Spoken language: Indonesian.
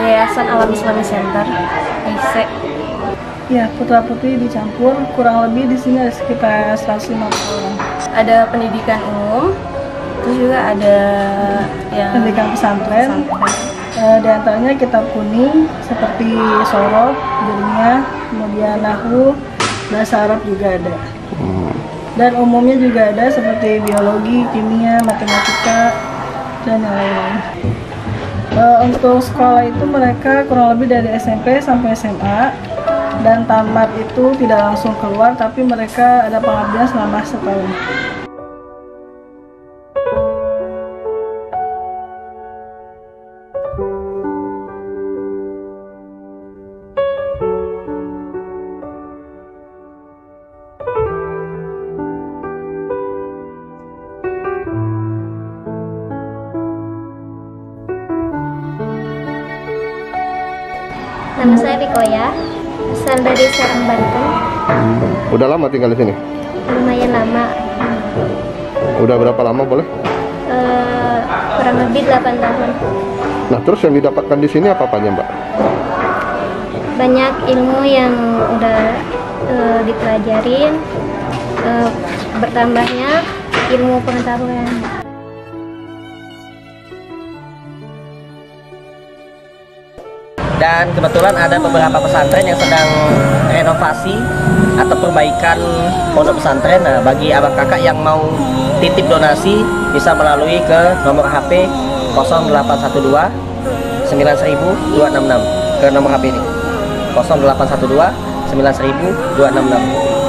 Yayasan Alam Islami Center, IC. Ya, putra putri dicampur kurang lebih di sini ada sekitar 150 orang. Ada pendidikan umum, terus juga ada yang Pendidikan pesantren, pesantren. eh, di antaranya kitab kuning seperti sorof, dunia, kemudian nahu, bahasa Arab juga ada. Dan umumnya juga ada seperti biologi, kimia, matematika, dan yang lain-lain. Eh, untuk sekolah itu mereka kurang lebih dari SMP sampai SMA dan tamat itu tidak langsung keluar tapi mereka ada pengabdian selama setahun. Nama saya Rikoya, asal dari Serang Banten. Udah lama tinggal di sini? Lumayan lama, Udah berapa lama boleh? eh, kurang lebih 8 tahun. Nah terus yang didapatkan di sini apa apanya mbak? Banyak ilmu yang udah eh, dipelajarin, eh, bertambahnya ilmu pengetahuan. Dan kebetulan ada beberapa pesantren yang sedang renovasi atau perbaikan pondok pesantren. Nah, bagi abang kakak yang mau titip donasi bisa melalui ke nomor HP 0812 90266 ke nomor HP ini 0812 90266